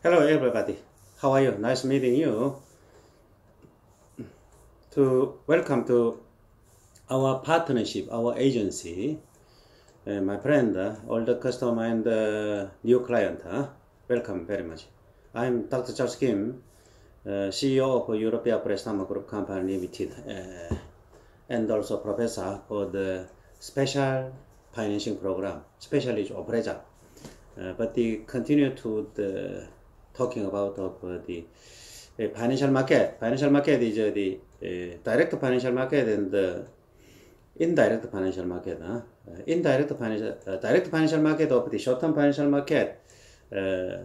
Hello everybody. How are you? Nice meeting you. To welcome to our partnership, our agency. Uh, my friend, uh, all the customer and uh, new client. Welcome very much. I'm Dr. Charles Kim, uh, CEO of European Prestama Group Company Limited, uh, and also professor for the special financing program, specialist operator. Uh, but they continue to the talking about the financial market. Financial market is uh, the uh, direct financial market and the indirect financial market. Uh, indirect financial, uh, direct financial market of the short-term financial market uh,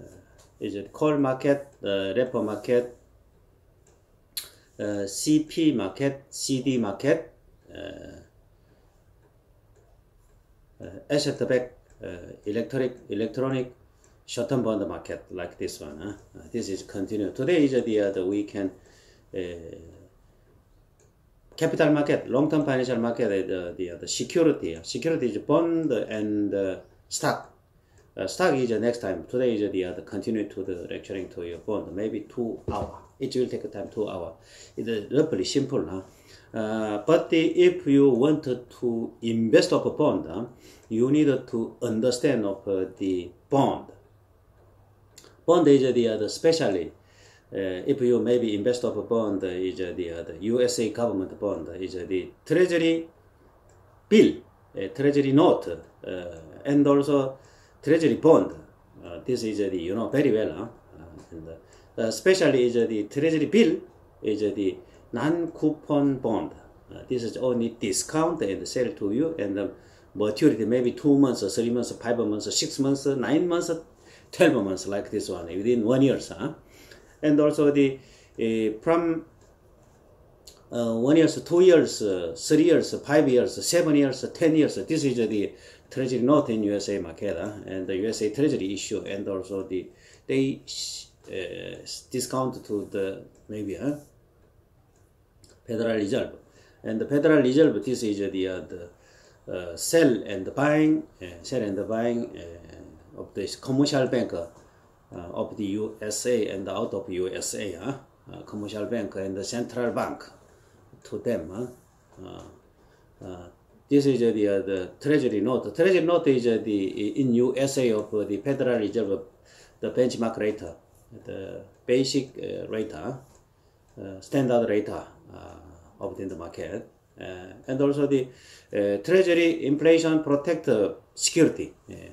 is a call market, uh, repo market, CP market, CD market, asset-backed electronic electronic short-term bond market like this one. Huh? Uh, this is continue. Today is the uh, weekend uh, capital market, long-term financial market, uh, the the, security. Security is bond and uh, stock. Uh, stock is the next time. Today is the, the continue to the lecturing to your bond. Maybe two hour. It will take time two hour. It's roughly simple. Huh? Uh, but the, if you want to invest of a bond, uh, you need to understand of uh, the bond. Bond is the, the especially uh, if you maybe invest of a bond is the, the USA government bond is the treasury bill, uh, treasury note, uh, and also treasury bond. This is the you know very well, huh? uh, and especially is the treasury bill is the non-coupon bond. This is only discount and sell to you, and the maturity maybe two months, three months, five months, six months, nine months, twelve months, like this one within one year, huh? and also the uh, from uh, one years, two years, uh, three years, five years, seven years, ten years. This is the treasury note in USA market uh, and the USA treasury issue, and also the they uh, discount to the maybe uh, Federal Reserve, and the Federal Reserve. This is the, uh, the uh, sell and the buying, uh, sell and the buying of this commercial bank uh, of the USA and out of USA, uh, commercial bank and the central bank to them. Uh, this is the, the treasury note. Treasury note is the in USA of the Federal Reserve, the benchmark rate, the basic rate, standard rate of the market, uh, and also the uh, treasury inflation protect security. Yeah.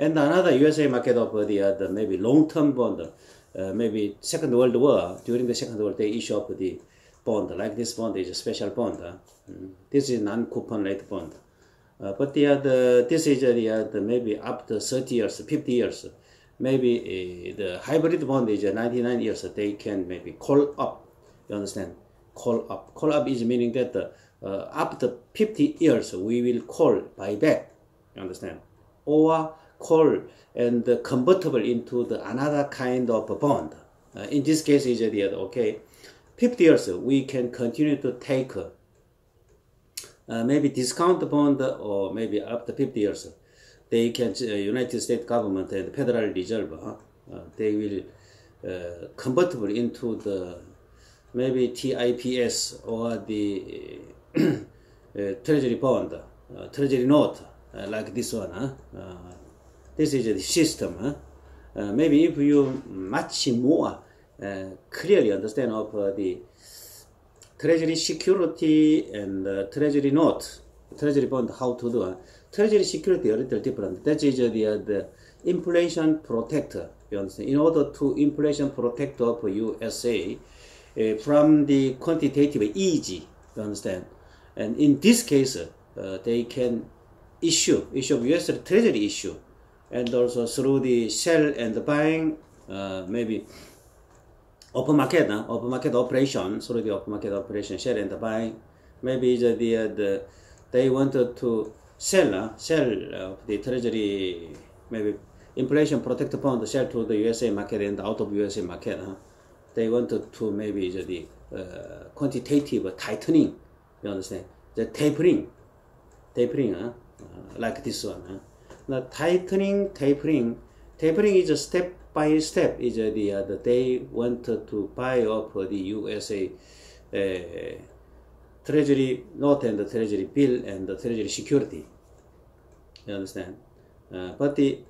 And another USA market of the, uh, the maybe long-term bond, uh, maybe Second World War, during the Second World, they issue up the bond, like this bond is a special bond. Uh, mm. This is non-coupon rate bond. Uh, but the other, this is uh, the, the maybe up to 30 years, 50 years. Maybe the hybrid bond is uh, 99 years, they can maybe call up. You understand? Call up. Call up is meaning that after 50 years, we will call buyback. You understand? Or call and uh, convertible into the another kind of bond. Uh, in this case, is the other, okay. 50 years, we can continue to take uh, maybe discount bond or maybe after 50 years, they can, uh, United States government and Federal Reserve, uh, uh, they will uh, convertible into the maybe TIPS or the uh, treasury bond, uh, treasury note, uh, like this one. Huh? This is the system. Huh? Uh, maybe if you much more uh, clearly understand of uh, the treasury security and uh, treasury note, treasury bond, how to do. Treasury security a little different. That is uh, the, uh, the inflation protector. You understand? In order to inflation protect of USA from the quantitative easy. You understand? And in this case, they can issue issue of U.S. Treasury issue, and also through the sell and buying, uh, maybe open market, uh, open market operation through the open market operation, sell and buying. Maybe the the, the they wanted to sell uh, sell uh, the Treasury maybe inflation protect bond sell to the USA market and out of USA market. They wanted to maybe the uh, quantitative tightening. You understand? The tapering, tapering, uh, like this one. Uh. The tightening, tapering, tapering is a step by step. Is the uh, they want to buy up the USA uh, Treasury note and the Treasury bill and the Treasury security. You understand? Uh, but the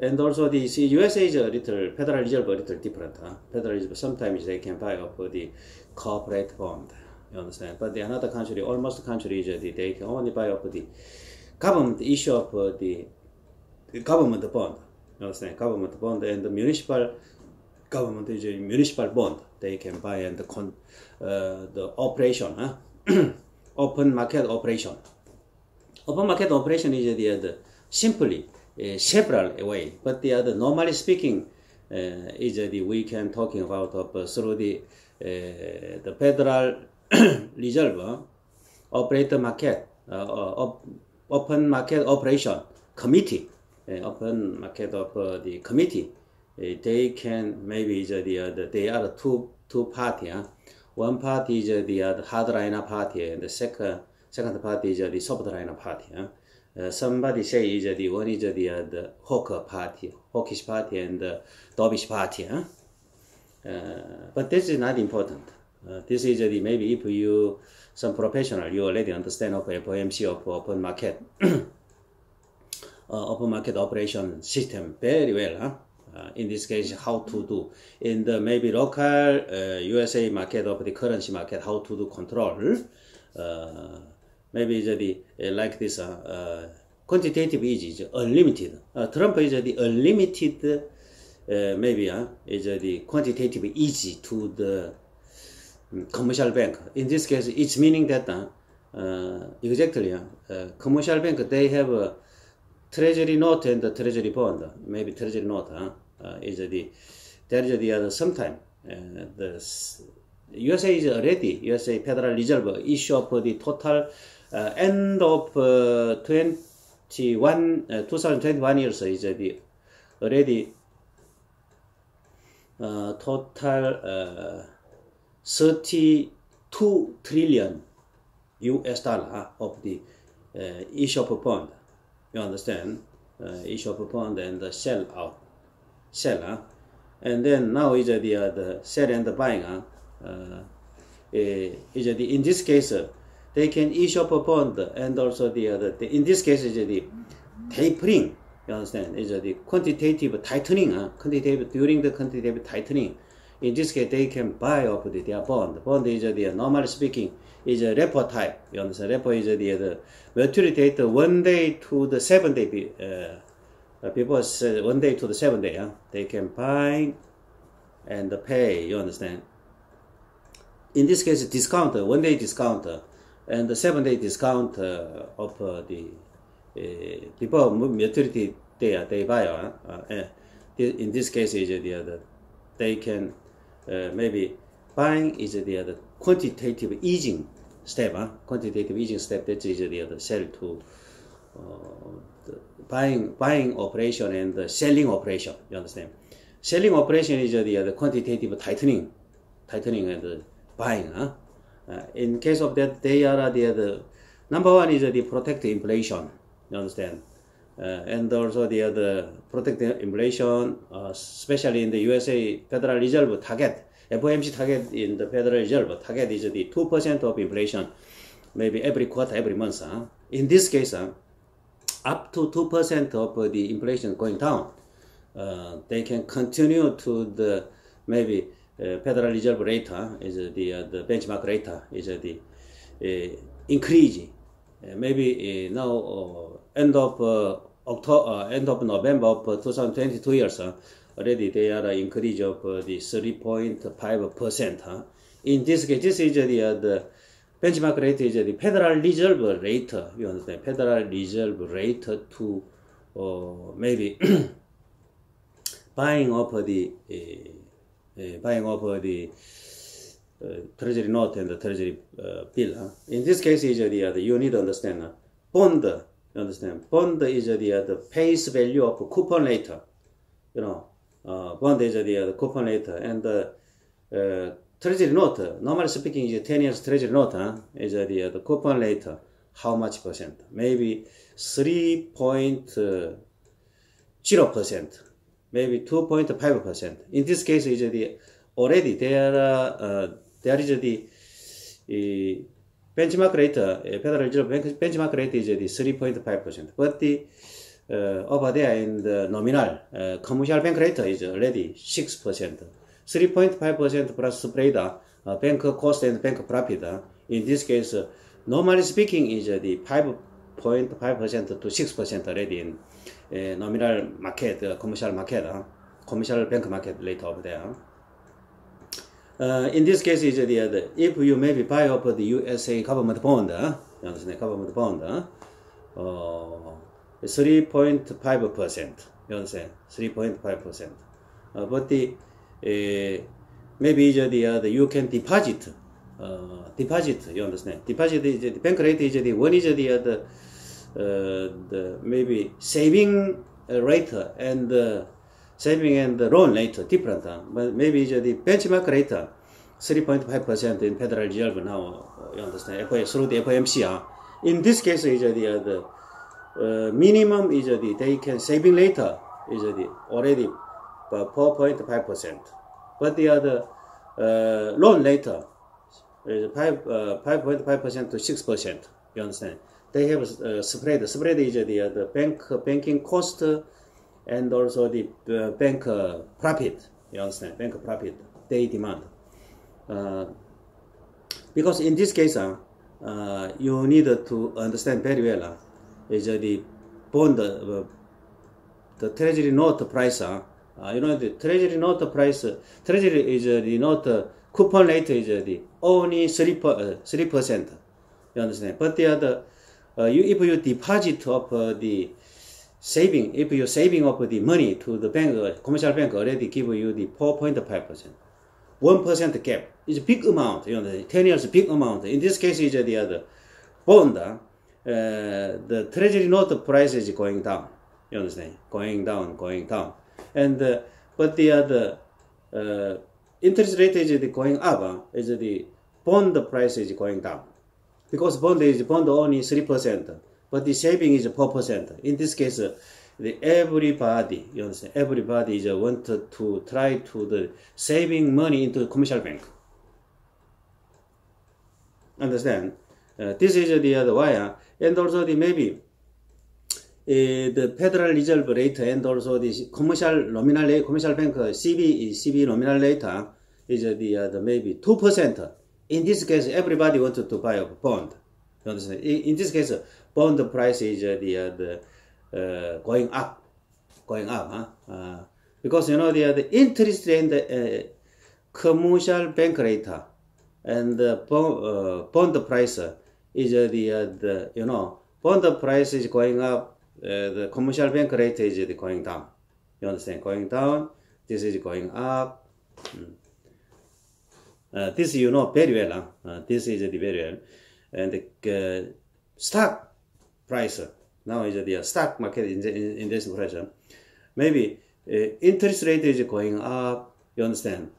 and also the see, USA is a little Federal Reserve a little different. Huh? Federal Reserve sometimes they can buy up the corporate bond. You understand? But the another country, almost country is the, they can only buy up the government issue of the, government bond. You understand? Government bond and the municipal government is a municipal bond. They can buy and the con, uh, the operation, huh? open market operation. Open market operation is the, the simply uh, several way, but the other normally speaking uh, is the we can talking about of, through the uh, the federal reserve operator market op, open market operation committee open market of the committee they can maybe the, the they are two two party uh. one party is the uh, hardliner party and the second second party is the softliner party uh. Uh, somebody say is the one is the, uh, the hawker party, hawkish party and the dovish party. Huh? Uh, but this is not important. Uh, this is the maybe if you some professional you already understand of FOMC of open market uh, open market operation system very well. Huh? Uh, in this case, how to do in the maybe local USA market of the currency market, how to do control maybe the uh, like this uh, uh, quantitative is unlimited. Trump is the unlimited maybe is the quantitative easy to the um, commercial bank. In this case, it's meaning that exactly commercial bank they have treasury note and the treasury bond, maybe treasury note is the there is the other sometime the USA is already USA Federal Reserve issue of the total uh, end of uh, 21 uh, 2021 years is the already total 32 trillion US dollar of the issue of bond. You understand? issue of bond and the sell out, sell. Uh, and then now is the, uh, the sell and the buying. Uh, uh, is the, in this case, uh, they can issue a bond and also the other. The, in this case, is the tapering. You understand? Is the quantitative tightening. Uh, quantitative during the quantitative tightening. In this case, they can buy up the, their bond. Bond is the normally speaking is a repo type. You understand? Repo is the, the maturity date one day to the seven day. Uh, people say one day to the seven day. Uh, they can buy and pay. You understand? In this case, discount one day discount and the seven day discount uh, of uh, the uh, before maturity day they buy uh, in this case is the other they can maybe buying is the other quantitative easing step uh, quantitative easing step that is the other sell to buying buying operation and the selling operation you understand selling operation is the other quantitative tightening tightening and buying uh, uh, in case of that, they are the, the number one is the protect inflation. You understand? Uh, and also the other protect inflation, uh, especially in the USA Federal Reserve target, FOMC target in the Federal Reserve target is the two percent of inflation, maybe every quarter, every month. Huh? In this case, up to two percent of the inflation going down, uh, they can continue to the maybe uh, Federal Reserve rate is the uh, the benchmark rate is the uh, increasing. maybe now end of October, end of November of 2022 years already they are increase of the 3.5 percent. In this case, this is the, benchmark rate is the Federal Reserve rate. You understand? Federal Reserve rate to uh, maybe buying up the uh, buying of the uh, treasury note and the treasury uh, bill. In this case, is the, uh, you need to understand uh, bond. You understand? Bond is the, the face value of coupon later. You know, uh, bond is the, the coupon later, and the uh, treasury note. Normally speaking, is 10 years treasury note. Huh? Is the, the coupon later. How much percent? Maybe 3.0 percent maybe 2.5%. In this case, is the already there uh, there is the uh, benchmark rate, uh, Federal Reserve benchmark rate is the 3.5%. But the uh, over there in the nominal uh, commercial bank rate is already 6%. 3.5% plus spread, uh, bank cost and bank profit. Uh, in this case, uh, normally speaking, is the 5.5% to 6% already in uh, nominal market, uh, commercial market, uh, commercial bank market rate over there. Uh, in this case, is the other. If you maybe buy up the USA government bond, uh, you understand, government bond, uh, 3.5 percent. You understand, 3.5 percent. Uh, but the uh, maybe is the other. You can deposit, uh, deposit. You understand? Deposit is the bank rate is the one is the other. Uh, the maybe saving rate and uh, saving and the loan rate different. Uh, but maybe the benchmark rate 3.5% in Federal Reserve now. You understand? through the FOMC. Uh. In this case, is the, the uh, minimum is the they can saving later is the already 4.5%. But the other uh, loan later is 5 5.5% to 6%. You understand? they have uh, spread. Spread is the, uh, the bank banking cost and also the uh, bank uh, profit. You understand? Bank profit they demand. Uh, because in this case, uh, you need to understand very well is the bond, the treasury note price. you know the treasury note price. Treasury is the note coupon rate is the only three percent. You understand? But the other uh, you, if you deposit of uh, the saving, if you saving of the money to the bank, uh, commercial bank already give you the 4.5%. 1% gap is a big amount, you know, 10 years big amount. In this case, is the other bond, uh, the treasury note price is going down. You understand? Going down, going down. And, uh, but the other, uh, interest rate is going up, is the bond price is going down because bond is bond only 3%, but the saving is 4%. In this case, the everybody, you understand, everybody is wanted to try to the saving money into commercial bank. Understand? Uh, this is the other why, and also the maybe uh, the Federal Reserve rate and also the commercial nominal rate, commercial bank CB CB nominal rate is the, uh, the maybe two percent in this case, everybody wanted to buy a bond. You understand? In, this case, bond price is uh, the, uh, the uh, going up, going up, huh? Uh, because you know the, the interest rate, uh, commercial bank rate, and the bond, bond price is the, the you know bond price is going up, the commercial bank rate is going down. You understand? Going down. This is going up. Mm. Uh, this you know very well. Uh, this is the very well. And the uh, stock price now is the stock market in, this price. Maybe interest rate is going up. You understand?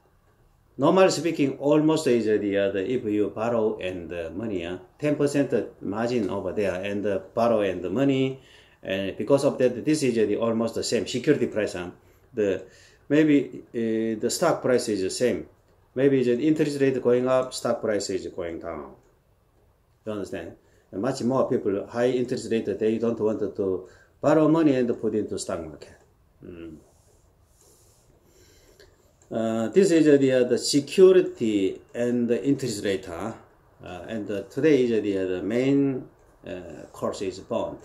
Normally speaking, almost is the, the if you borrow and uh, money, uh, 10% margin over there and uh, borrow and the money, and because of that, this is the almost the same security price. Uh, the maybe the stock price is the same maybe the interest rate going up, stock price is going down. You understand? Much more people, high interest rate, they don't want to borrow money and put into stock market. Mm. Uh, this is the, uh, the security and the interest rate. Huh? Uh, and uh, today is the, the main uh, course is bond.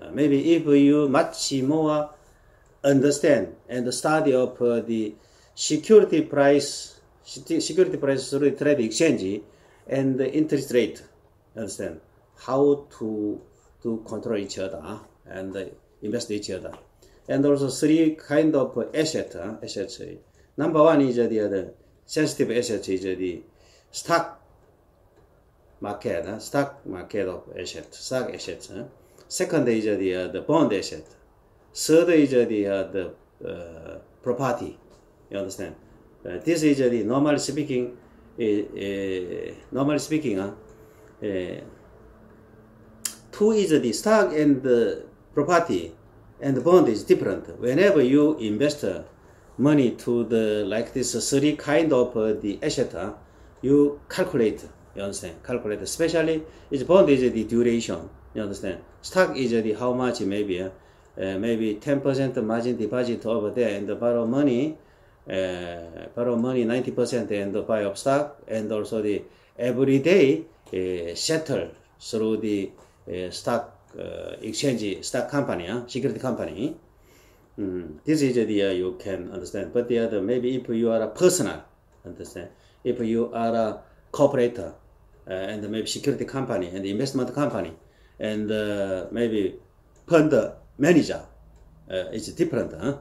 Uh, maybe if you much more understand and study of the security price security price through trade exchange and the interest rate. Understand how to to control each other and invest each other. And also three kind of asset assets. Number one is the other sensitive asset is the stock market, stock market of assets, stock assets. Second is the uh, the bond asset. Third is the uh, the uh, property. You understand? Uh, this is the normally speaking, uh, normally speaking, uh, two is the stock and the property. and the bond is different. Whenever you invest money to the like this three kind of uh, the asset, uh, you calculate. You understand? Calculate. Especially, is bond is the duration. You understand? Stock is the how much maybe. Uh, uh, maybe 10% margin deposit over there and the borrow money, uh, borrow money 90% and the buy up stock and also the every day uh, settle through the uh, stock exchange stock company, uh, security company. Mm, this is the uh, you can understand. But the other maybe if you are a personal, understand. If you are a corporate uh, and maybe security company and investment company and uh, maybe fund manager uh, is different. Huh?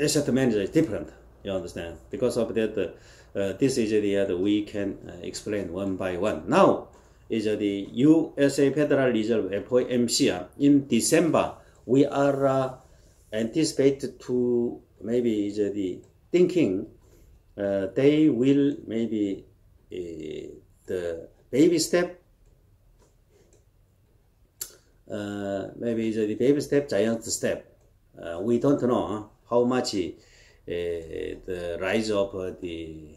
Asset manager is different. You understand? Because of that, uh, this is the uh, we can uh, explain one by one. Now is the USA Federal Reserve FOMC. Uh, in December, we are uh, anticipate to maybe is the thinking uh, they will maybe the baby step uh, maybe is the baby step, giant step. Uh, we don't know how much uh, the rise of the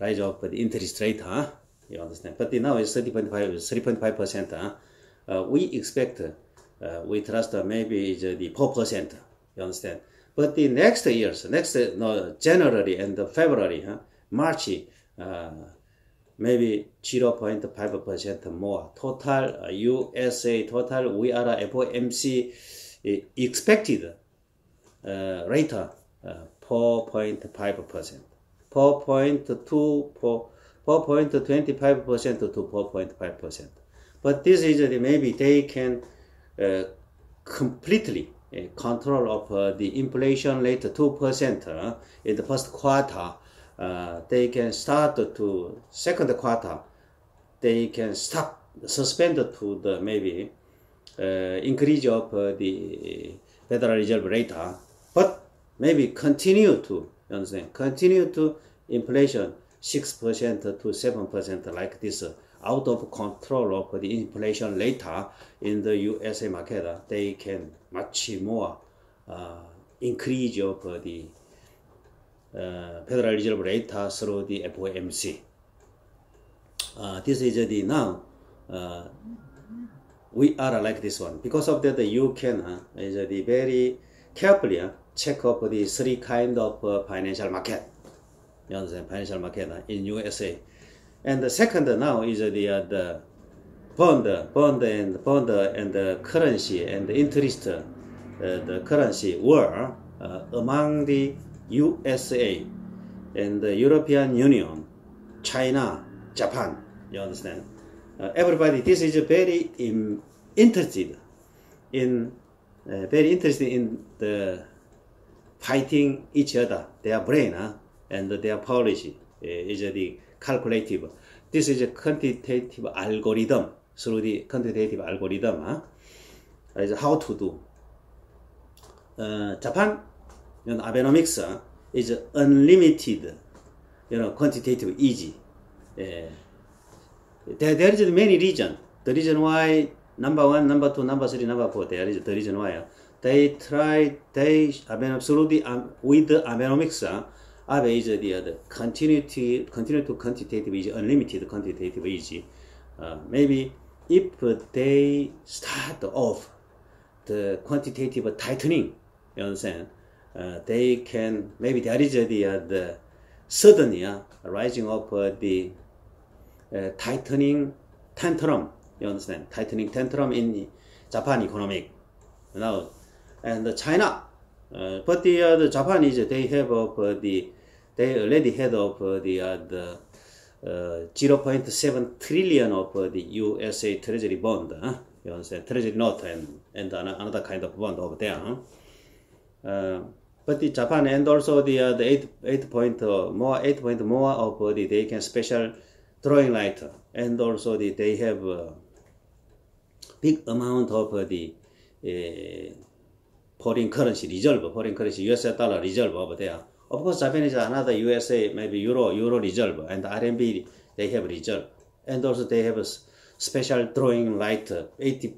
rise of the interest rate, huh? You understand? But now it's 30.5, 3.5 percent. Huh? we expect, we trust maybe the 4 percent. You understand? But the next years, next no, January and February, huh? March, uh, maybe 0.5% more. Total USA total we are FOMC expected uh, rate uh, 4.5%. 4.2 4.25% to 4.5%. But this is maybe they can uh, completely uh, control of uh, the inflation rate 2% uh, in the first quarter uh, they can start to second quarter, they can stop, suspend to the maybe uh, increase of the Federal Reserve rate, but maybe continue to, understand, continue to inflation 6% to 7% like this out of control of the inflation later in the USA market, they can much more uh, increase of the uh, Federal Reserve rate through the FOMC. Uh, this is the now uh, we are like this one because of that you can uh, is the very carefully uh, check up the three kind of financial market. You understand financial market uh, in USA, and the second now is the uh, the bond, bond and bond and the currency and the interest, uh, the currency war uh, among the USA and the European Union, China, Japan. You understand? Uh, everybody, this is very in, interested in, uh, very interested in the fighting each other, their brain uh, and their policy uh, is the calculative. This is a quantitative algorithm through the quantitative algorithm. Uh, is how to do. Uh, Japan know, Abenomics uh, is unlimited, you know, quantitative easy. Uh, there, there is many reason. The reason why number one, number two, number three, number four, there is the reason why uh, they try, they, I mean, absolutely, um, with the Abenomics, uh, Abe is the, the continuity, continue to quantitative easy, unlimited quantitative easy. Uh, maybe if they start off the quantitative tightening, you understand? uh, they can maybe there is the uh, the suddenly uh, rising up uh, the uh, tightening tantrum. You understand? Tightening tantrum in Japan economic now, and China. Uh, but the uh, the Japan is they have of uh, the they already had of uh, the uh, the uh, 0.7 trillion of the USA Treasury bond. Huh? You understand? Treasury note and and another kind of bond over there. Huh? Uh, but the Japan and also the uh, the eight eight point uh, more eight point more of uh, the they can special drawing light and also the they have uh, big amount of uh, the uh, foreign currency reserve foreign currency US dollar reserve over there. Of course, Japan is another USA maybe euro euro reserve and RMB they have reserve and also they have a special drawing light 80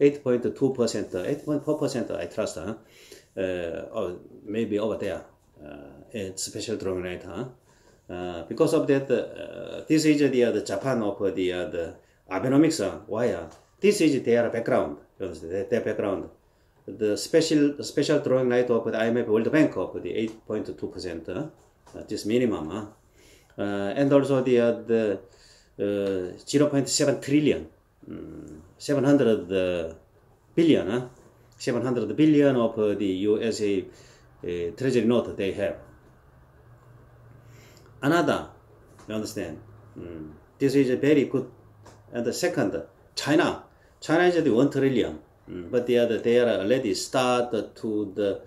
8.2 percent, 8.4 percent. I trust, huh? Uh, or maybe over there, uh, special drawing rate, huh? Uh, because of that, uh, this is the, the Japan of the, uh, the Abenomics. Why? Uh, this is their background. Their background. The special special drawing rate of the IMF World Bank of the 8.2 percent. Uh, this minimum. Uh, uh, and also the the uh, 0.7 trillion, um, 700 uh, billion, uh, 700 billion of the USA treasury note they have. Another, you understand? Mm, this is a very good. And the second, China. China is the 1 trillion, mm, but the other, they are already started to the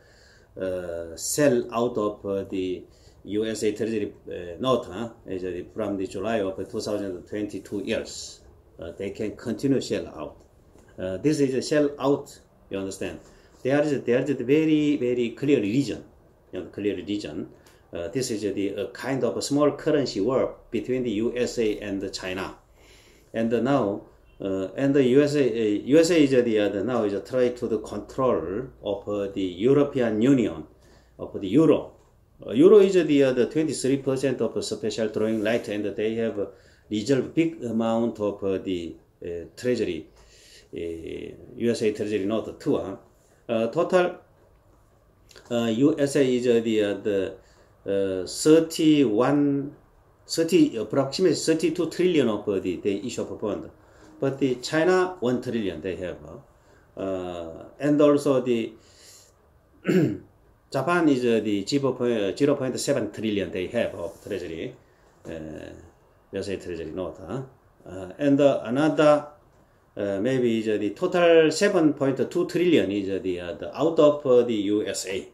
uh, sell out of uh, the USA Treasury uh, note huh? uh, from the July of 2022 years. Uh, they can continue sell out. Uh, this is a sell out, you understand? There is, there is a very, very clear region, you know, clear region. Uh, this is the uh, kind of a small currency war between the USA and China. And now, uh, and the USA, uh, USA is the, the now is try to the control of uh, the European Union, of the euro. Uh, euro is the, the 23% of special drawing right, and they have reserved big amount of uh, the uh, treasury, USA treasury note too. Huh? Uh, total USA is the, the uh, 31, 30, approximately 32 trillion of the, the issue of bond. But the China, 1 trillion they have. Uh, and also the Japan is uh, the 0. 0.7 trillion they have of treasury, uh, USA treasury note. Huh? Uh, and uh, another uh, maybe is uh, the total 7.2 trillion is uh, the, uh, the out of uh, the USA.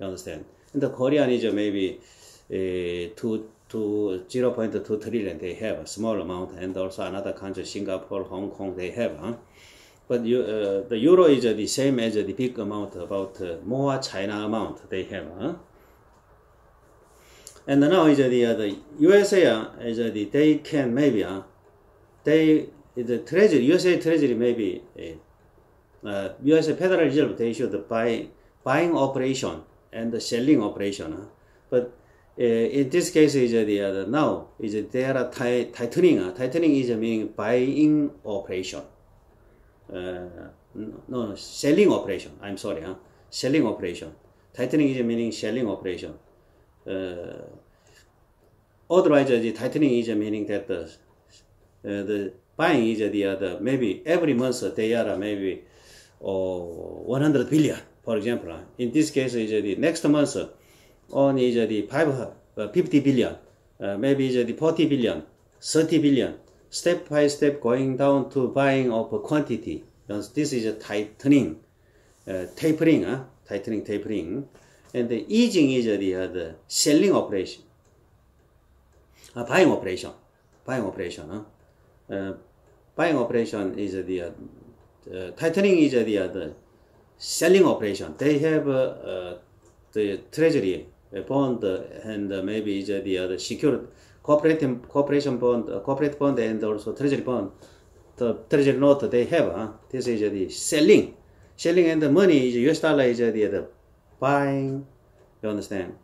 You understand? And the Korean is uh, maybe uh, to to 0.2 trillion they have a small amount, and also another country, Singapore, Hong Kong, they have. Huh? But you, uh, the euro is uh, the same as the big amount, about uh, more China amount they have. Huh? And now is uh, the, uh, the USA uh, is uh, the, they can maybe uh, they the treasury USA treasury maybe uh, uh, USA Federal Reserve they should buy buying operation and the selling operation. Uh, but uh, in this case is the uh, now is they are ti- tightening. Tightening is meaning buying operation. Uh, no, no, selling operation. I'm sorry, huh? selling operation. Tightening is meaning selling operation. Uh, otherwise, the tightening is meaning that the, uh, the buying is the other. Maybe every month they are maybe oh, 100 billion, for example. In this case, is the next month on is the 5, uh, 50 billion, uh, maybe is the 40 billion, 30 billion step by step going down to buying of quantity. This is a tightening, uh, tapering, uh, tightening, tapering. And the easing is the, uh, the selling operation, uh, buying operation, buying operation. Uh. Uh, buying operation is the, uh, uh, tightening is the, uh, the selling operation. They have uh, uh, the treasury bond and maybe the other secured corporation corporation bond, uh, corporate bond, and also treasury bond. The treasury note they have. Uh, this is the selling, selling, and the money is US dollar is the, the buying. You understand?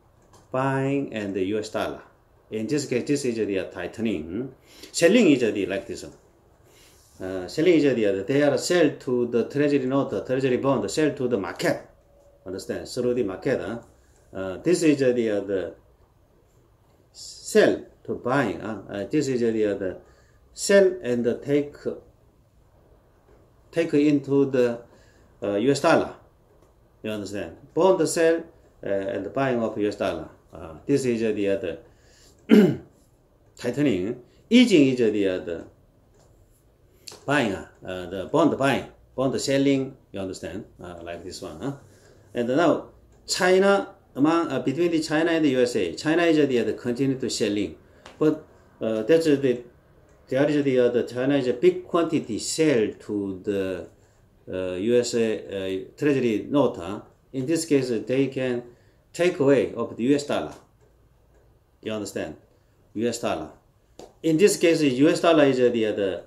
Buying and the US dollar. In this case, this is the tightening. Selling is the like this. Uh, selling is the other. They are sell to the treasury note, treasury bond, sell to the market. Understand? Through the market. Uh, uh, this is the other sell to buying. Uh, uh, this is the other sell and take take into the uh, US dollar. You understand? Bond sell uh, and buying of US dollar. Uh, this is the other tightening. Easing is the other buying, uh, the bond buying, bond selling. You understand? Uh, like this one. Huh? And now China among uh, between the China and the USA, China is the other continue to selling, but uh, that's the there is the other China is a big quantity sell to the uh, USA uh, Treasury note. Huh? In this case, they can take away of the US dollar. You understand? US dollar. In this case, US dollar is the other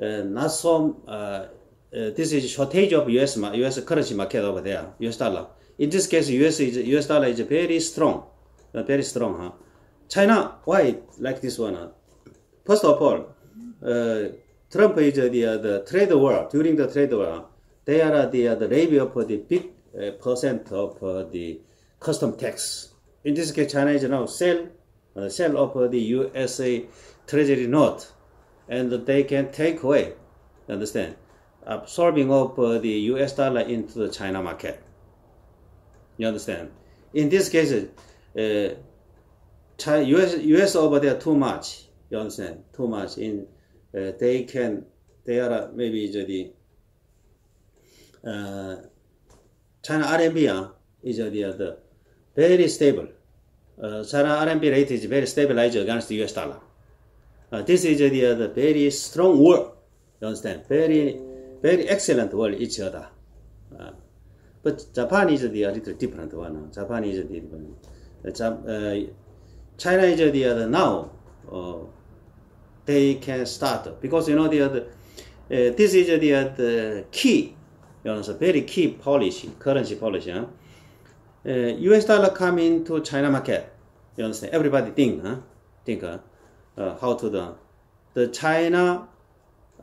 uh, not so uh, uh, this is shortage of US US currency market over there, US dollar. In this case, US is US dollar is very strong, uh, very strong. Huh? China, why like this one? Huh? First of all, uh, Trump is the, the trade war during the trade war. They are the the levy of the big uh, percent of uh, the custom tax. In this case, China is now sell uh, sell of the USA Treasury note, and they can take away. Understand? Absorbing of the US dollar into the China market. You understand? In this case, uh, China, US US over there too much. You understand? Too much. In uh, they can they are maybe the uh, China RMB uh, is uh, the, the very stable. Uh, China RMB rate is very stabilized against the US dollar. Uh, this is uh, the, the very strong war. You understand? Very very excellent war each other. Uh, but Japan is the a little different one. Japan is the different. Uh, China is the other now. Uh, they can start because you know the other. Uh, this is the, the key. You know, it's a very key policy, currency policy. Huh? Uh, U.S. dollar come into China market. You understand? Everybody think, huh? Think, huh? Uh, how to the the China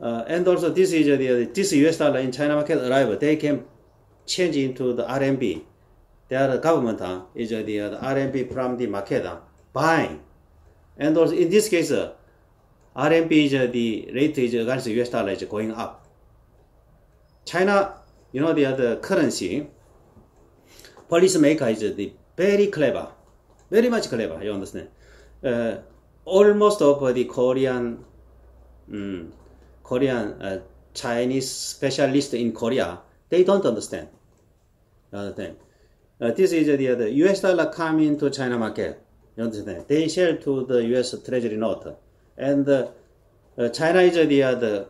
uh, and also this is the this U.S. dollar in China market arrive. They can change into the RMB. Their government uh, is the, the RMB from the market uh, buying. And also in this case, uh, RMB is uh, the rate is against US dollar is going up. China, you know the other currency, policy maker is the very clever, very much clever. You understand? Uh, almost of the Korean, um, Korean uh, Chinese specialist in Korea, they don't understand. Understand? Uh, this is the other US dollar coming to China market. You understand? They sell to the US Treasury note, and uh, China is the other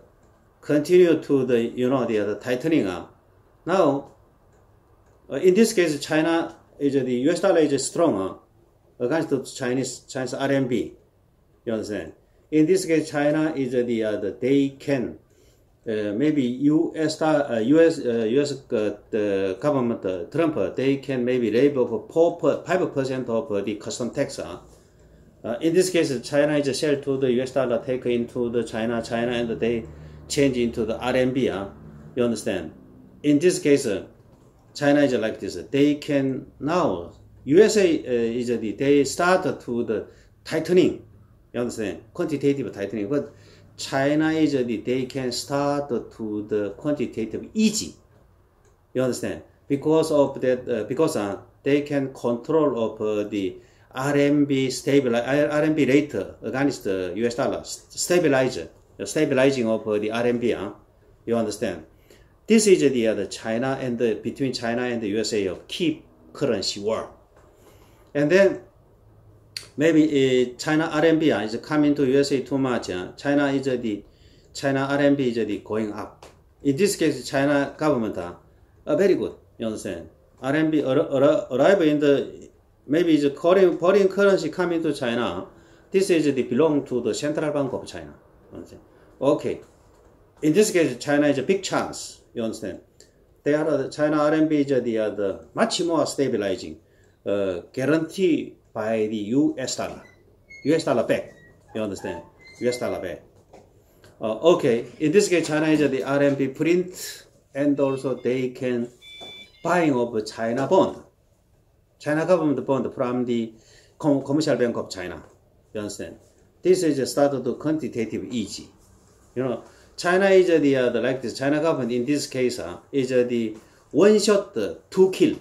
continue to the you know the other tightening. Uh. Now, uh, in this case, China is the US dollar is stronger against the Chinese Chinese RMB. You understand? In this case, China is the uh, they can uh, maybe U.S. Uh, U.S. Uh, U.S. Uh, the government uh, Trump they can maybe label for five percent of the custom tax. Uh, in this case, China is sell to the U.S. dollar, take into the China, China, and they change into the RMB. Uh, you understand? In this case, China is like this. They can now USA is the they start to the tightening. You understand? Quantitative tightening, but China is the they can start to the quantitative easy. You understand? Because of that, uh, because uh, they can control of uh, the RMB stable RMB rate against the US dollar stabilizer, stabilizing of the RMB. Uh, you understand? This is the, uh, the China and the, between China and the USA of key currency war. And then maybe uh, China RMB is coming to USA too much. China is the China RMB is the going up. In this case, China government are very good. You understand? RMB arrive in the maybe the foreign, foreign currency coming to China. This is the belong to the central bank of China. Understand? Okay. In this case, China is a big chance. You understand? They are China RMB is the, uh, the much more stabilizing, uh, guarantee by the US dollar. US dollar back. You understand? US dollar back. Uh, okay, in this case, China is the RMB print and also they can buying of China bond. China government bond from the commercial bank of China. You understand? This is a started to quantitative easy. You know, China is the, uh, the like this China government in this case uh, is uh, the one shot two kill.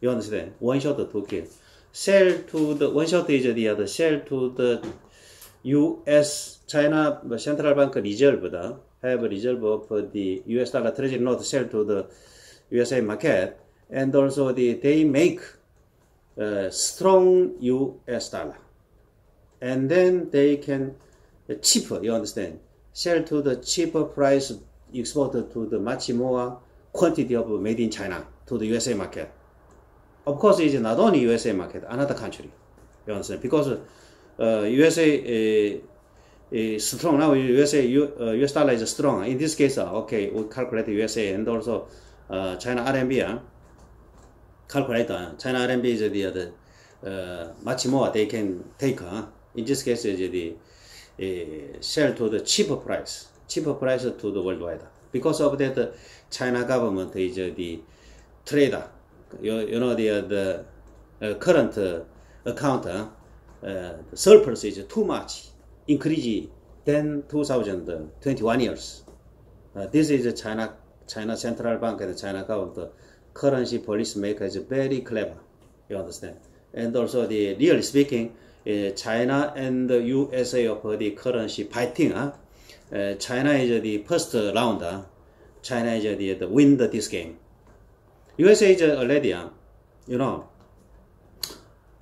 You understand? One shot two kill sell to the one shot is the other sell to the U.S. China central bank reserve have a reserve of the U.S. dollar treasury note sell to the USA market and also the they make a strong U.S. dollar and then they can uh, cheaper you understand sell to the cheaper price export to the much more quantity of made in China to the USA market of course, it's not only USA market, another country. You understand? Because uh, USA uh, is strong now. USA uh, US dollar is strong. In this case, uh, okay, we calculate USA and also uh, China RMB. Uh, calculate uh, China RMB is the uh, much more they can take. Uh, in this case, is the uh, sell to the cheaper price, cheaper price to the worldwide. Because of that, uh, China government is uh, the trader. You, you know the uh, the uh, current uh, account surplus is too much, increase than 2021 years. This is China China Central Bank and China government currency policy maker is very clever. You understand? And also the really speaking, uh, China and the USA of the currency fighting. Uh, uh, China is the first round. China is the, the win this game. USA is already, you know,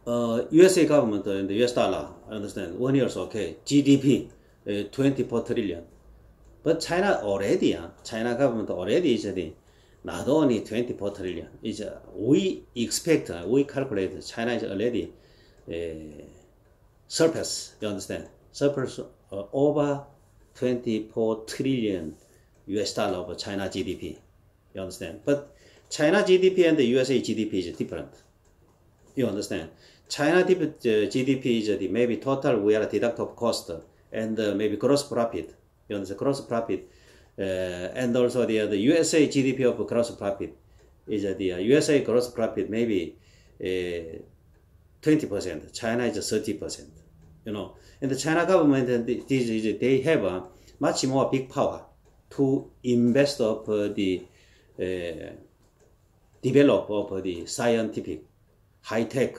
uh, USA government and the US dollar, I understand, one year's okay, GDP, uh, 24 trillion. But China already, China government already is the, not only 24 trillion, is uh, we expect, uh, we calculate China is already uh, surplus, you understand? Surplus uh, over 24 trillion US dollar of China GDP, you understand? But China GDP and the USA GDP is different. You understand? China GDP is the maybe total we are deduct of cost and uh, maybe gross profit. You understand? Gross profit. Uh, and also the, uh, the USA GDP of gross profit is uh, the USA gross profit maybe 20%. China is 30%. You know, and the China government, this they have much more big power to invest of the develop of the scientific, high tech,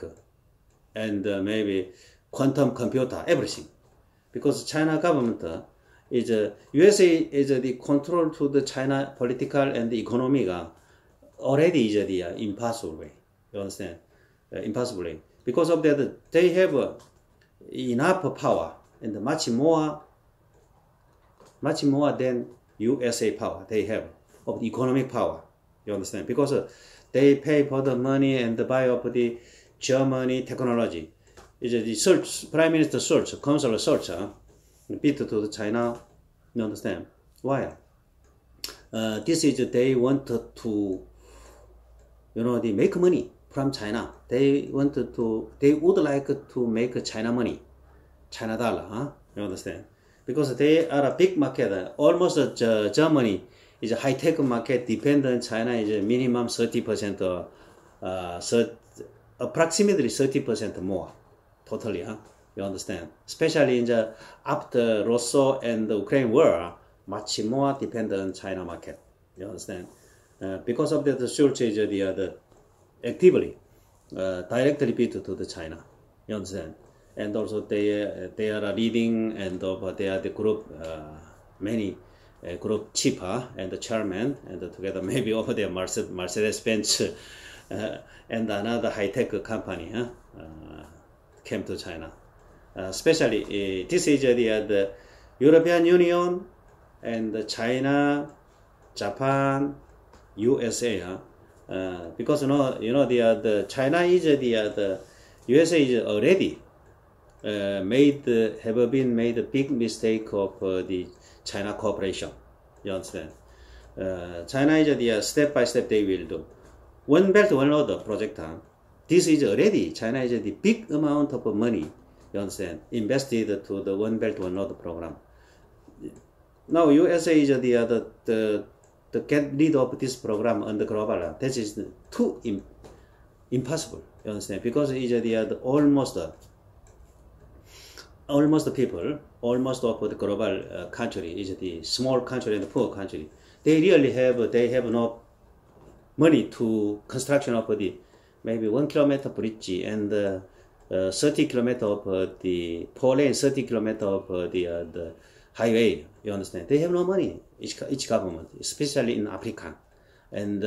and uh, maybe quantum computer, everything. Because China government uh, is, uh, USA is uh, the control to the China political and economic uh, already is uh, the impossible way. You understand? impossible way. Because of that, they have enough power and much more, much more than USA power they have of the economic power. You understand? Because they pay for the money and buy up the Germany technology. Is the search prime minister search, consular search, uh, bid to China. You understand why? Uh, this is they want to, you know, they make money from China. They want to, they would like to make China money, China dollar. Huh? You understand? Because they are a big market. Almost uh, Germany is a high tech market. Dependent China is a minimum thirty percent. Uh, uh, approximately 30% more totally huh? you understand especially in the after Russia and the Ukraine war much more dependent China market you understand uh, because of the shortage the other actively uh, directly bid to the China you understand and also they uh, they are leading and uh, they are the group uh, many uh, group cheaper and the chairman and together maybe over there Mercedes, Mercedes Benz uh, and another high-tech company uh, came to China. Uh, especially this is the, the European Union and China, Japan, USA. Uh, because you know, you know the uh, the China is the uh, the USA is already made have been made a big mistake of the China cooperation. You understand? Uh, China is the uh, step by step they will do. One Belt One Road project, Huh? this is already China is the big amount of money, you understand, invested to the One Belt One Road program. Now USA is the uh, the the, the get lead of this program on the global. That is too Im, impossible, you understand, because it is the, the almost almost the people, almost of the global uh, country is the small country and the poor country. They really have they have no money to construction of the maybe one kilometer bridge and uh, uh, 30 kilometer of uh, the four lane, 30 kilometer of uh, the, uh, the highway. You understand? They have no money. Each, each government, especially in Africa and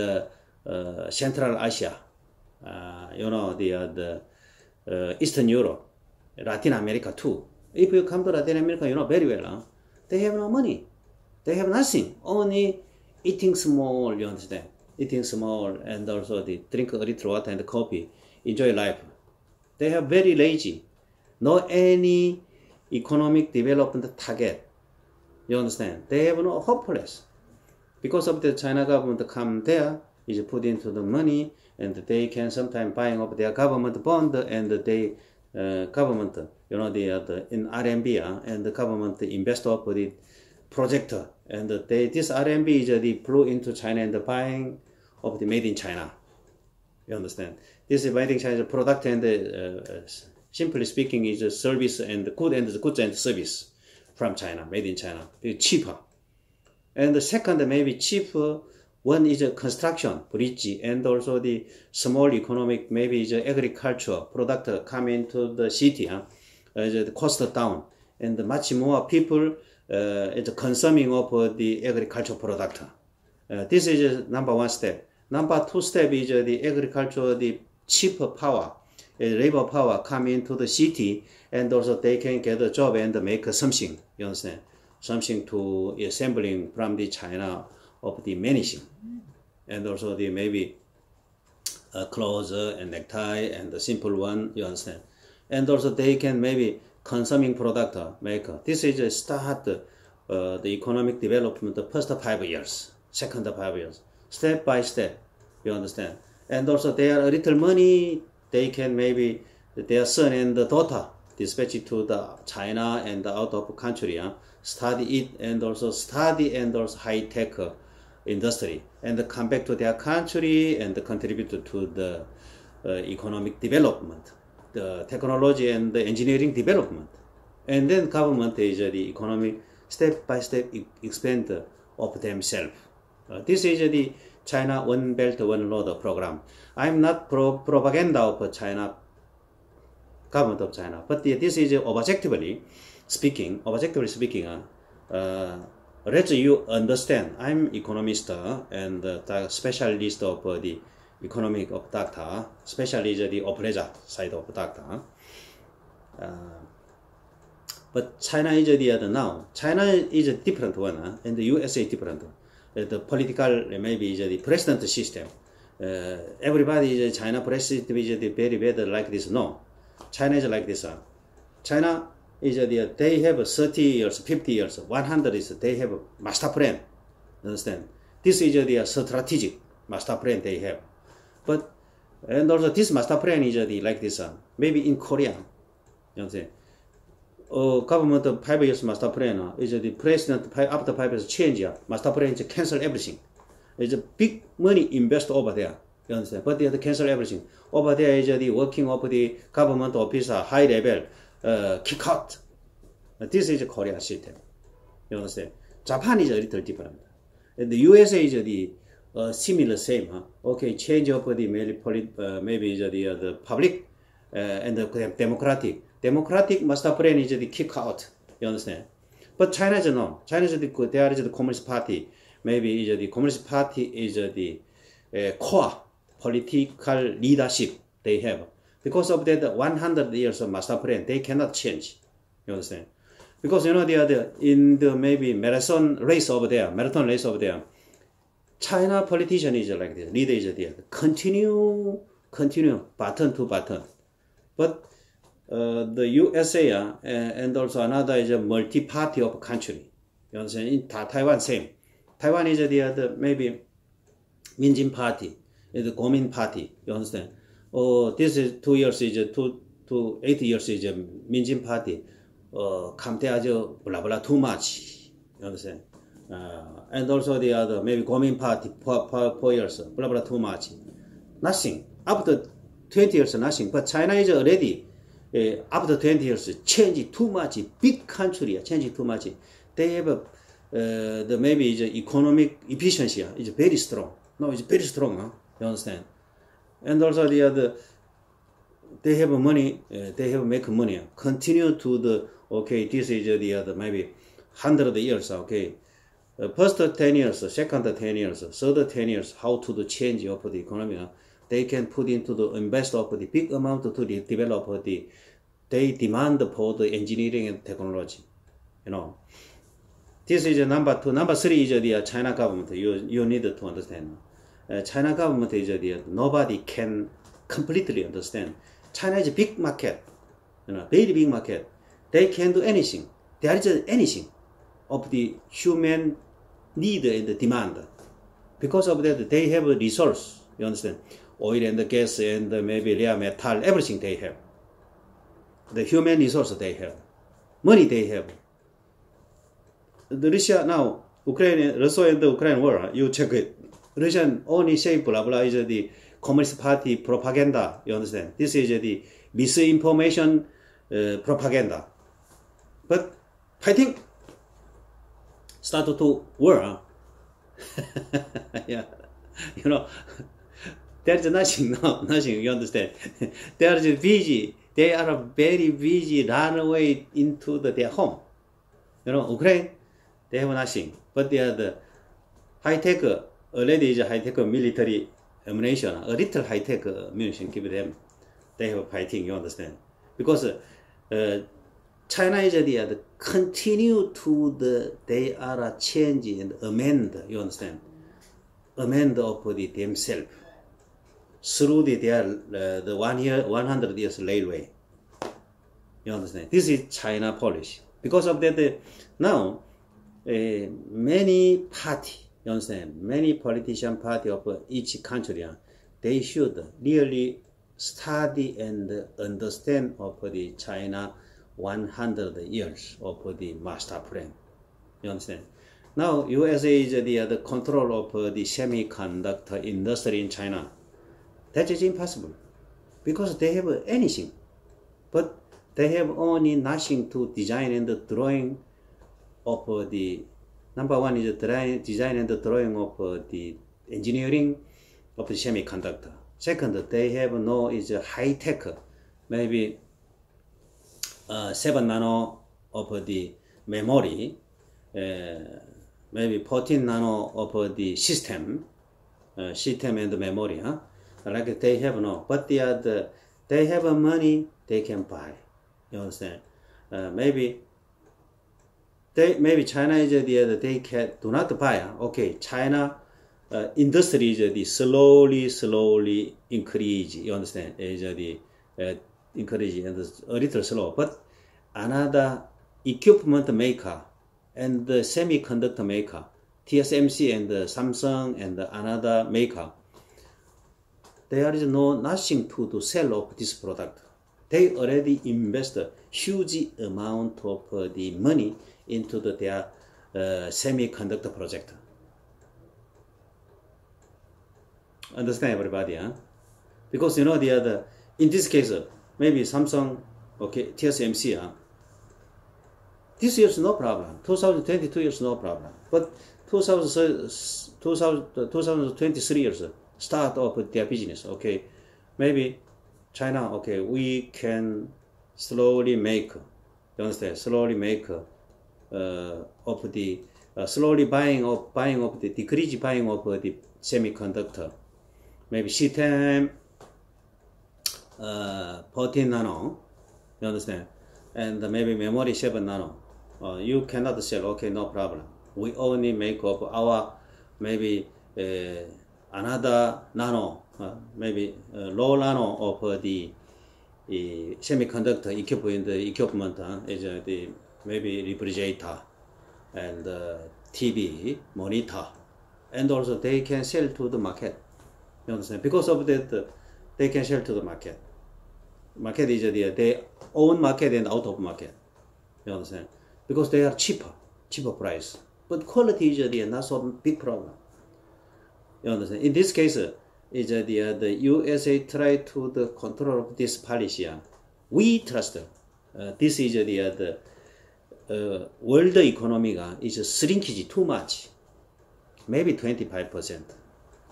Central Asia. you know the the Eastern Europe, Latin America too. If you come to Latin America, you know very well. They have no money. They have nothing. Only eating small. You understand? eating small and also they drink a little water and coffee, enjoy life. They are very lazy. No any economic development target. You understand? They have no hopeless. Because of the China government come there, is put into the money, and they can sometimes buying up their government bond, and they uh, government, you know, the, uh, the in RMB, uh, and the government invest up the projector, and they this RMB is uh, the flew into China and the buying of the made in China. You understand? This is made in China product and uh, simply speaking is a service and the good and the goods and service from China, made in China, cheaper. And the second maybe cheaper one is construction, bridge, and also the small economic, maybe is agriculture product come into the city, uh, the cost down, and much more people uh, is consuming of the agricultural product. Uh, this is number one step. Number two step is the agriculture, the cheaper power, uh, labor power come into the city, and also they can get a job and make something. You understand? Something to assembling from the China of the and also the maybe a clothes and necktie and the simple one. You understand? And also they can maybe consuming product maker. This is a start uh, the economic development the first five years, second five years, step by step. You understand? And also they are a little money. They can maybe their son and the daughter dispatch it to the China and out of country, uh, study it and also study and also high tech industry and come back to their country and contribute to the uh, economic development, the technology and the engineering development. And then government is uh, the economic step by step expand of themselves. Uh, this is the China One Belt One Road program. I'm not pro propaganda of China government of China, but this is objectively speaking, objectively speaking, uh, uh, let you understand, I'm economist and the specialist of the economic of data, especially the operator side of data. Uh, but China is the other now. China is a different one, uh, and the USA different. Uh, the political maybe is the president system. Uh, everybody is China president is very bad like this. No, China is like this. Uh. China is the, they have 30 years, 50 years, 100 years, they have master plan. Understand? This is the strategic master plan they have. But and also this master plan is like this. Uh, maybe in Korea, you understand? Uh, government five years master plan uh, is the president after five years change uh, master plan is cancel everything. It's a big money invest over there. You understand? But they have to cancel everything. Over there is the working of the government officer high level uh, kick out. This is Korea system. You understand? Japan is a little different. And the USA is the uh, similar same. Huh? Okay, change of the maybe, uh, maybe the, uh, the public uh, and the democratic. Democratic master plan is the kick out. You understand? But China is no. China is the there is the Communist Party. Maybe is the Communist Party is the uh, core political leadership they have. Because of that 100 years of master plan, they cannot change. You understand? Because you know they are the, in the maybe marathon race over there, marathon race over there. China politician is like this, leader is there. Continue, continue, button to button. But uh, the USA uh, and also another is a multi-party of country. You understand? In ta- Taiwan, same. Taiwan is the, the maybe Minjin Party, the Kuomintang Party. You understand? Oh, this is two years is two to eight years is a Minjin Party. Uh, compared to blah blah too much. You understand? Uh, and also the other maybe Kuomintang Party four, four, four years blah blah too much. Nothing after 20 years nothing. But China is already uh, after 20 years change too much. Big country change too much. They have uh, the maybe the economic efficiency is very strong. No, it's very strong. Huh? You understand? And also the other, they have money. Uh, they have make money. Continue to the okay. This is the other maybe hundred years. Okay. Uh, first 10 years, second 10 years, third 10 years, how to the change of the economy they can put into the invest of the big amount to the develop the they demand for the engineering and technology you know this is number two number three is the china government you you need to understand china government is the nobody can completely understand china is a big market you know very big market they can do anything. There is anything of the human need and demand. Because of that, they have a resource. You understand? Oil and gas and maybe rare metal, everything they have. The human resource they have. Money they have. The Russia now, Ukraine, Russia and the Ukraine war, you check it. Russian only say blah blah is the Communist Party propaganda. You understand? This is the misinformation uh, propaganda. But fighting start to war. yeah, you know, there is nothing, no, nothing. You understand? they are busy. They are very busy. Run away into the, their home. You know, Ukraine, they have nothing, but they are the high tech. Already is high tech military ammunition. A little high tech ammunition give them. They have fighting. You understand? Because uh, China is the continue to the they are changing and amend. You understand? Amend of the themselves through the their uh, the one year 100 years railway. You understand? This is China policy. Because of that, uh, now uh, many party, you understand? Many politician party of each country, uh, they should really study and understand of the China 100 years of the master plan. You understand? Now, USA is the, uh, the control of uh, the semiconductor industry in China. That is impossible because they have anything, but they have only nothing to design and drawing of uh, the number one is the design and the drawing of the engineering of the semiconductor. Second, they have no is high tech, maybe uh, 7 nano of the memory, uh, maybe 14 nano of the system, uh, system and memory. Huh? Like they have no, but the, they have money they can buy. You understand? Uh, maybe they maybe China is the other they can do not buy. Okay, China uh, industry is the slowly slowly increase. You understand? Is the uh, increase and a little slow, but another equipment maker and the semiconductor maker, TSMC and Samsung and another maker there is no nothing to do sell of this product. They already invest a huge amount of uh, the money into the, their uh, semiconductor project. Understand everybody, huh? Because you know the other, in this case, uh, maybe Samsung, okay, TSMC, huh? This year's no problem. 2022 years no problem. But 2000, 2000, 2023 years, start up their business. Okay, maybe China. Okay, we can slowly make. You understand? Slowly make uh, of the uh, slowly buying of buying of the decrease buying of the semiconductor. Maybe system uh, 14 nano. You understand? And maybe memory 7 nano. Uh, you cannot sell. Okay, no problem. We only make of our maybe. Uh, another nano, uh, maybe uh, low nano of the semiconductor equipment, equipment uh, is the maybe refrigerator and TV, monitor, and also they can sell to the market. You understand? Because of that, they can sell to the market. Market is the they own market and out of market. You understand? Because they are cheaper, cheaper price. But quality is the not so big problem. You understand? In this case, is uh, the uh, the USA try to the control of this policy. Uh, we trust uh, this is the uh, the uh, world economy is shrinking too much. Maybe 25%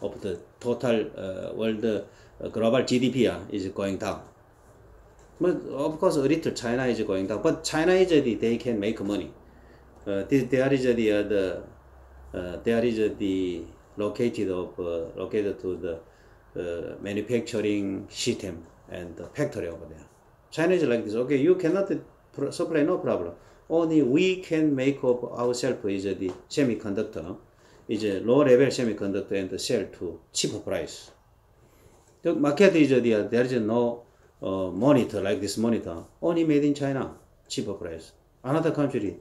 of the total uh, world uh, global GDP uh, is going down. But of course, a little China is going down. But China is the, they can make money. Uh, this, there is the, uh, the uh, there is the located of uh, located to the uh, manufacturing system and the factory over there. China is like this. Okay, you cannot supply, no problem. Only we can make of ourselves is the semiconductor, is a low level semiconductor and sell to cheaper price. The market is the there is no uh, monitor like this monitor only made in China. cheaper price. Another country,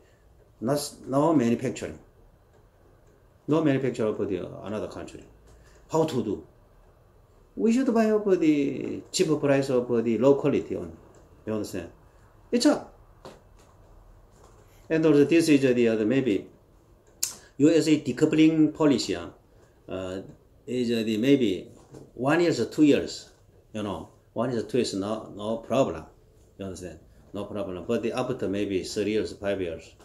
not no manufacturing, no manufacturer for the another country. How to do? We should buy up the cheaper price of the low quality one. You understand? It's up. And also this is the other maybe USA decoupling policy. Uh, is the maybe one years or two years. You know, one years or two years no no problem. You understand? No problem. But the after maybe three years, five years,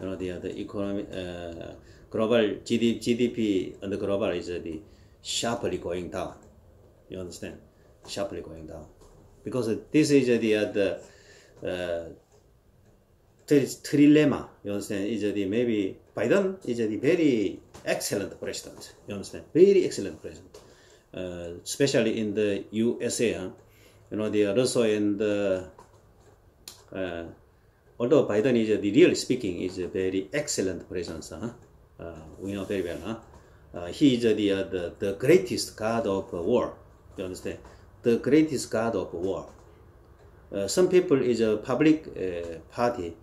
you know, the the economy, uh, global GDP, GDP and the global is the sharply going down. You understand? Sharply going down because this is the the uh, trilemma. You understand? Is the maybe Biden is the very excellent president. You understand? Very excellent president, uh, especially in the USA. Huh? You know, the Russo and the uh, although Biden is, the really speaking, is a very excellent president. Huh? Uh, we know very well. Huh? Uh, he is the, the, the greatest god of war. You understand? The greatest god of war. Some people is a public party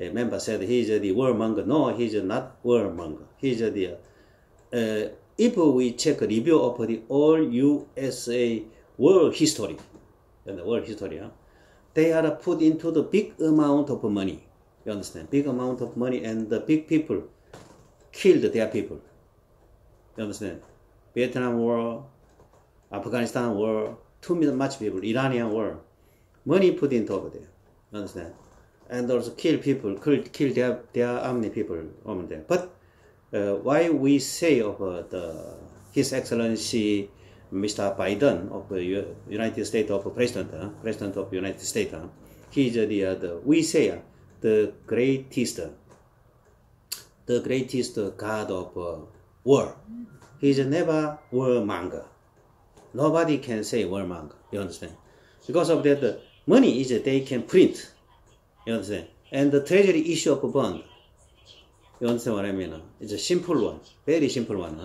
uh, member said he is the warmonger. No, he is not warmonger. He is the if we check review of the all USA world history, and the world history, huh? they are put into the big amount of money. You understand? Big amount of money and the big people killed their people. You understand? Vietnam War, Afghanistan War, too much people, Iranian War, money put into over there. You understand? And also kill people, kill, kill their, their army people over there. But uh, why we say of uh, the His Excellency Mr. Biden of the United States of President, uh, President of United States, uh, he is the, uh, the we say uh, the greatest, the greatest God of uh, war. He is never warmonger. Nobody can say warmonger. You understand? Because of that, the money is they can print. You understand? And the treasury issue of a bond. You understand what I mean? It's a simple one, very simple one.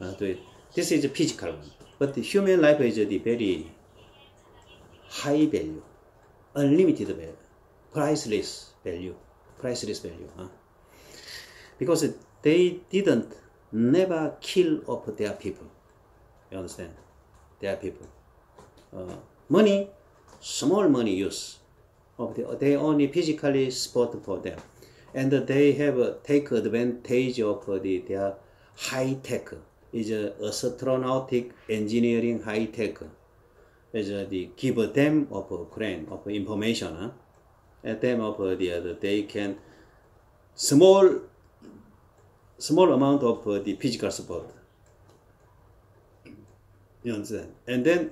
Huh? Uh, this is a physical one. But the human life is the very high value, unlimited value, priceless value, priceless value. Huh? Because they didn't never kill off their people. You understand? Their people. Uh, money, small money use. Of the, they only physically support for them. And they have take advantage of the, their high tech is astronautic engineering high tech is the give them of Ukraine of information huh? at them of the other they can small small amount of the physical support you understand and then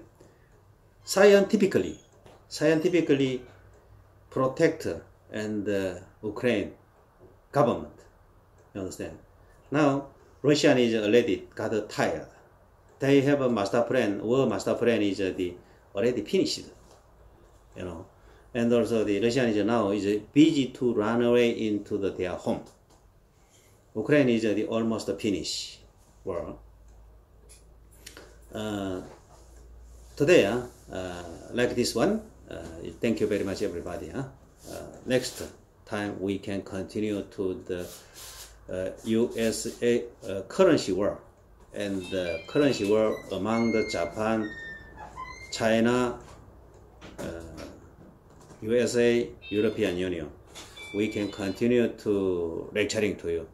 scientifically scientifically protect and uh, Ukraine government you understand now Russia is already got tired. They have a master plan. War master plan is the already finished. You know, and also the Russian is now is busy to run away into the, their home. Ukraine is the almost finished war. Uh, today, uh, uh, like this one, uh, thank you very much, everybody. Huh? Uh, next time we can continue to the USA uh, currency war and the currency war among the Japan, China, USA, uh, European Union. We can continue to lecturing to you.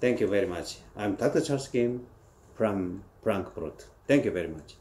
Thank you very much. I'm Dr. Charles Kim from Frankfurt. Thank you very much.